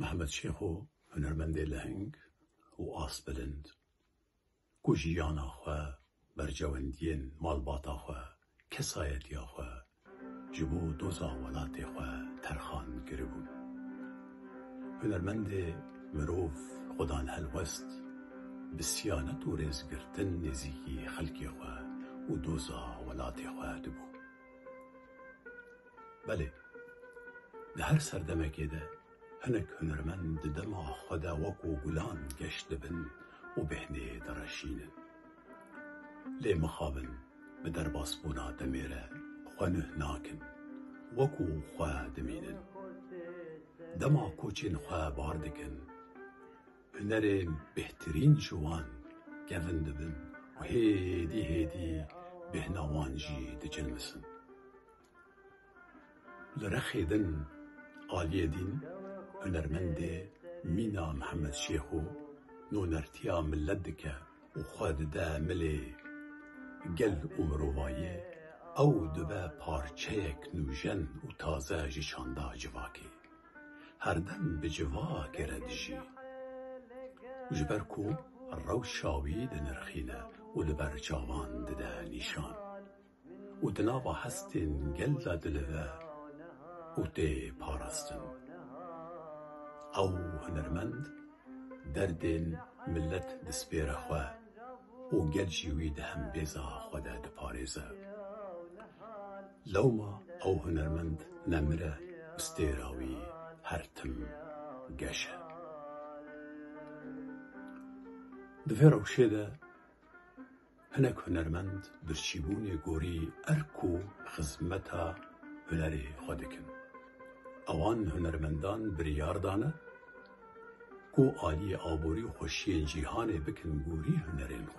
محمد شیخ و هنرمند لهنگ و آس بلند. کو ژیانا خو برجوندین مالباتا خو کسایتیا خو جبو دوزا ولات خو ترخان گربون. هنرمند مروف خدان هلوست بسیانت و رزگرتن نزیکی خلکی خو و دوزا ولات خو دبو. بله ده هر سردمکه ده هەنێک هونەرمەند دەما خۆدا وەکو گولان گەشت دەبن و بهێنێ دەڕەشینن لێ مخابن بە دەرباسبوونا دەمێرە خوێنه ناکن. وەکو خوا دەمێنن دەما کۆچێن خوا بار دەکەن هونەرێن بهترین جوان گەڤن دەبن و هێدی هێدی بهناوان جی دەجلمسن لە رەخێدن عالیە هنرمند مینا محمد شیخو نو نرتیا ملد که و خود ده ملی گل و مروایی او دوبه پارچه یک نو و تازه جیچاندا جواکی هر دن به جوا گردشی و جبرکو رو شاوی ده نرخینه و ده برچاوان ده نیشان و دناوا هستین گل ده دلوه و ده ئەو هونەرمەند دەردێن ملت دەسپێرە خوا و گەلجی وی دەهەم بێزا خۆدا دەپارێزە. لەوما ئەو هونەرمەند نەمرە استێراوی هەرتم گەشە. دڤێ ڕەوشێدە هەنێک هونەرمەند برچیبوونێ گۆری ئەرک و خزمەتە هونەرێ خۆ دەکەن. اوان هنرمندان بریار دانه کو آدی آبوری خوشی جیهان بکن گوری هنرین و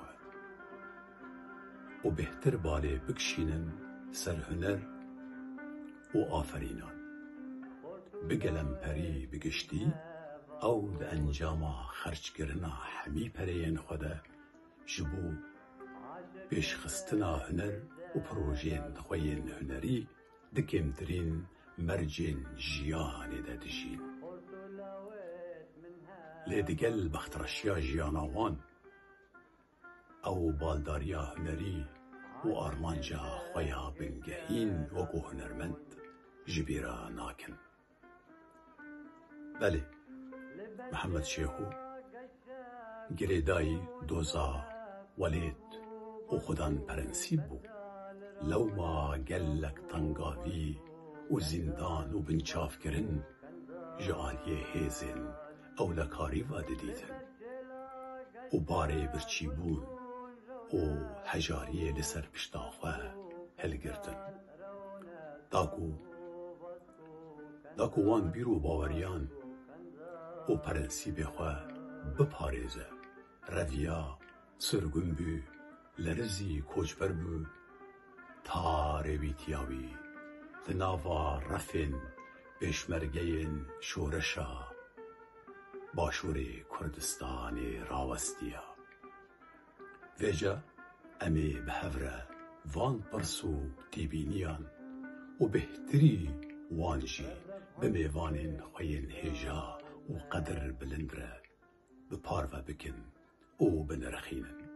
او بهتر باله بکشینن سر هنر او آفرینان بگلم پری بگشتی او د انجاما خرچ گرنا حمی پریین خدا جبو پیش خستنا هنر او پروژین دخوین هنری دکیم ترین مرجن جيان ده جیان ددشین بخترشيا جيانا وان أو بالداريا هنري و آرمانجا خویا بنگهین وكو هنرمند جبيرا ناكن بلي محمد شيخو گریدای دوزا وليد وخدان خودان لو ما گلک تنگاوی و زندان و بنچاف کرن جالی هیزن او لکاری واده دیدن. و باره برچی بون؟ و هجاری لسر پشتاخوه هل گردن. داکو داکو وان بیرو باوریان و پرنسی بخواه بپاریزه. رویا سرگن بی لرزی کوچبر بی تاره بی تیاوی ناوا رفین بشمرگین شورشا باشوری کردستان راوستیا. ویجا امی بهورا وان پرسو تیبینیان و بهتری وانجی به میوانین خوین هیجا و قدر بلندره بپار و بکن او بنرخینن.